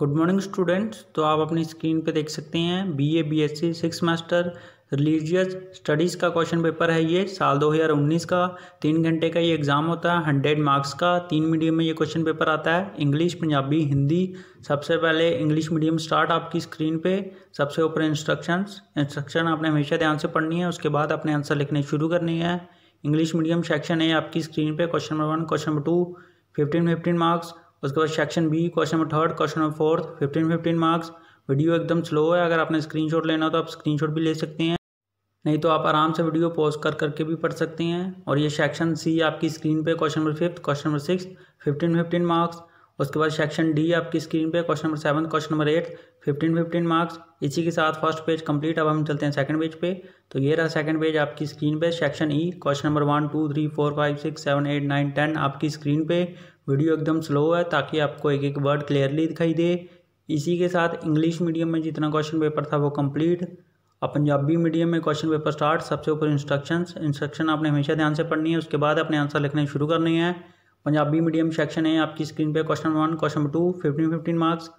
Good morning students तो आप अपनी स्क्रीन पे देख सकते हैं B A B S C six master religious studies का क्वेश्चन पेपर है ये, साल 2019 का, तीन घंटे का ये एग्ज़ाम होता है हंड्रेड मार्क्स का, तीन मीडियम में ये क्वेश्चन पेपर आता है इंग्लिश पंजाबी हिंदी सबसे पहले इंग्लिश मीडियम स्टार्ट आपकी स्क्रीन पे, सबसे ऊपर इंस्ट्रक्शंस इंस्ट्रक्शन आपने हमेशा ध्यान से पढ़नी है, उसके बाद अपने आंसर लिखने शुरू करनी है इंग्लिश मीडियम सेक्शन है आपकी स्क्रीन पर question number one question number two fifteen fifteen marks उसके बाद section B question number third question number fourth fifteen fifteen marks video एकदम स्लो है, अगर आपने स्क्रीनशॉट लेना हो तो आप स्क्रीनशॉट भी ले सकते हैं। नहीं तो आप आराम से वीडियो पॉज कर, करके भी पढ़ सकते हैं। और ये सेक्शन सी आपकी स्क्रीन पे question number fifth question number six fifteen fifteen marks उसके बाद सेक्शन डी आपकी स्क्रीन पे question number seven question number eight fifteen fifteen marks इसी के साथ फ़र्स्ट पेज कंप्लीट अब हम चलते हैं सेकंड पेज पे। तो ये रहा सेकंड पेज आपकी स्क्रीन पे section E question number one two three four five six seven eight nine ten आपकी स्क्रीन पे। वीडियो एकदम स्लो है, ताकि आपको एक एक वर्ड क्लियरली दिखाई दे। इसी के साथ इंग्लिश मीडियम में जितना क्वेश्चन पेपर था वो कंप्लीट और पंजाबी मीडियम में क्वेश्चन पेपर स्टार्ट सबसे ऊपर इंस्ट्रक्शंस इंस्ट्रक्शन आपने हमेशा ध्यान से पढ़नी है, उसके बाद अपने आंसर लिखने शुरू करने हैं। पंजाबी मीडियम सेक्शन है, आपकी स्क्रीन पे question one question number two fifteen fifteen marks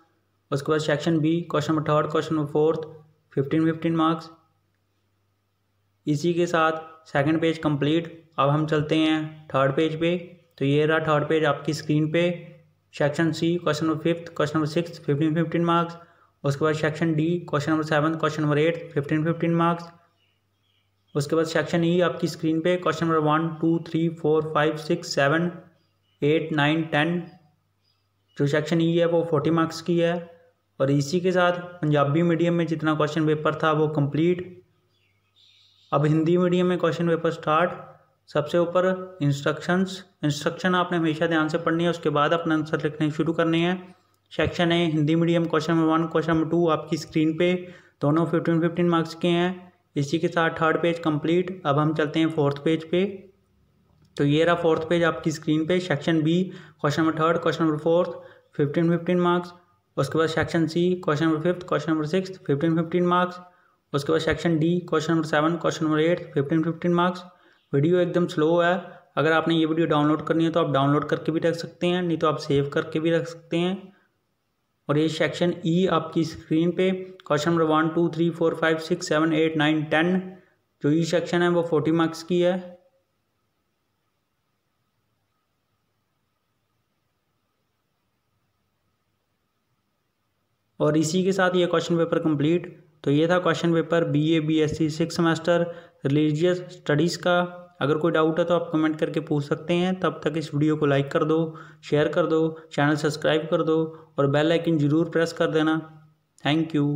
उसके बाद section B question number third question number fourth fifteen fifteen marks इसी के साथ सेकंड पेज कंप्लीट अब हम चलते हैं थर्ड पेज पे। तो ये रहा थर्ड पेज आपकी स्क्रीन पे। Section C question number fifth question number six fifteen fifteen marks उसके बाद section D question number seven question number eight fifteen fifteen marks उसके बाद सेक्शन ई आपकी स्क्रीन पे question number one two three four five six seven eight, nine, ten, जो section E है वो forty marks की है। और इसी के साथ पंजाबी मीडियम में जितना क्वेश्चन पेपर था वो कंप्लीट अब हिंदी मीडियम में क्वेश्चन पेपर स्टार्ट सबसे ऊपर इंस्ट्रक्शंस इंस्ट्रक्शन आपने हमेशा ध्यान से पढ़नी है, उसके बाद अपना आंसर लिखने शुरू करने हैं। सेक्शन है, Hindi medium question number one question number two आपकी स्क्रीन पे। दोनों फिफ्टीन फिफ्टीन मार्क्स के हैं। इसी के साथ थर्ड पेज कंप्लीट अब हम चलते हैं फोर्थ पेज पे। तो ये रहा फोर्थ पेज आपकी स्क्रीन पे section B question number third question number fourth fifteen fifteen marks उसके बाद section C question number fifth question number six fifteen fifteen marks उसके बाद section D question number seven question number eight fifteen fifteen marks video एकदम slow है। अगर आपने ये video download करनी है तो आप डाउनलोड करके भी रख सकते हैं, नहीं तो आप सेव करके भी रख सकते हैं। और ये सेक्शन ई e आपकी स्क्रीन पे question number one two three four five six seven eight nine ten जो ई सेक्शन है वो फोर्टी मार्क्स की है। और इसी के साथ ये क्वेश्चन पेपर कंप्लीट तो ये था question paper B A B S C six semester religious studies का. अगर कोई डाउट है तो आप कमेंट करके पूछ सकते हैं. तब तक इस वीडियो को लाइक कर दो शेयर कर दो चैनल सब्सक्राइब कर दो और बेल आइकन ज़रूर प्रेस कर देना. Thank you